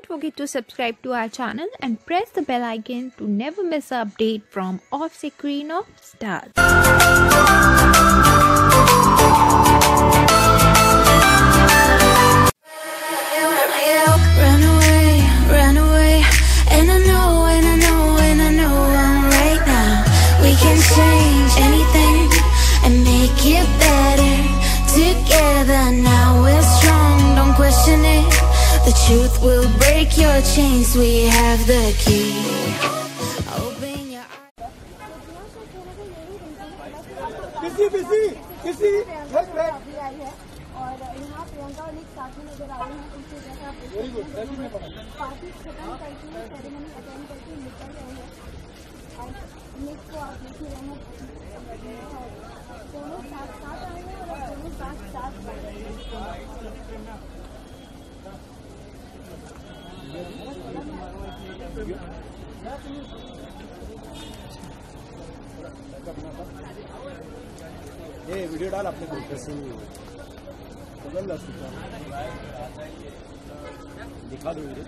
Don't forget to subscribe to our channel and press the bell icon to never miss an update from Offscreen of Stars. The truth will break your chains. We have the key. Open your eyes. किसी किसी किसी back back अभी आई है और यहाँ प्रियंका और निक साथ में नजर आ रहे हैं उनकी जैसा आप देख very good thank you party खत्म करके सेरेमनी अटेंड करके निकल रहे हैं और निक को आप देख ही रहे हैं और दोनों साथ साथ ये वीडियो डाल अपने ग्रुप पे बदल ला दिखा दो वीडियो।